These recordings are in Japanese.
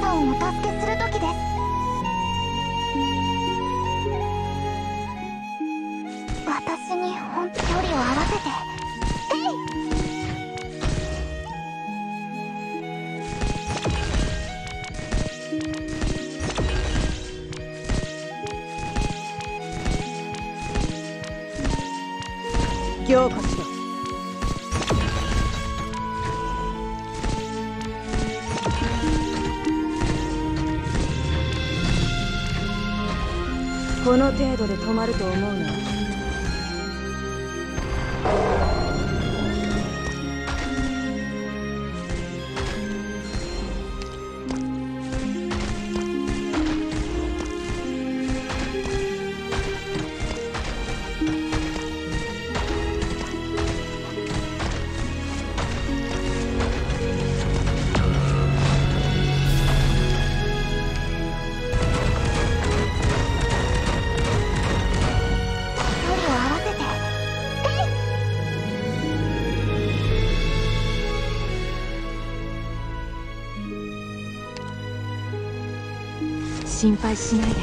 さんをお助けする時です私にほん距離を合わせてえい。この程度で止まると思うな心配しないで。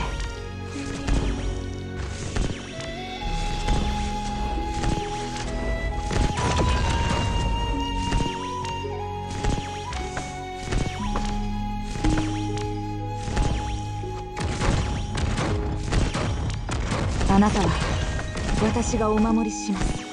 あなたは私がお守りします。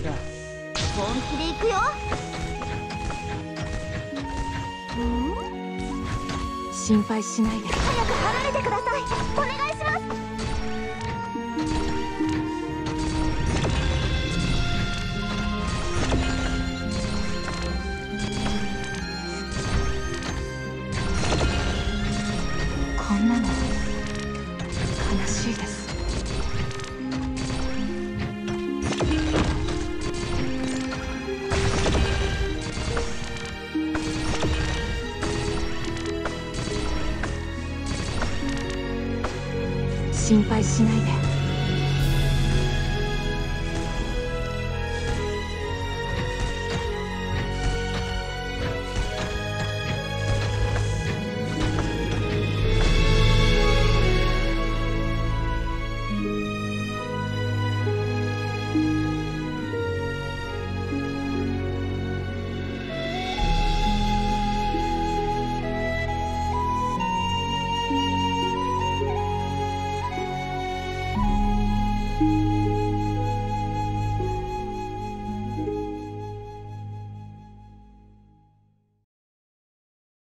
だ。本気で行くよ。心配しないで。早く離れてください。お願いします。こんなの心配しないで。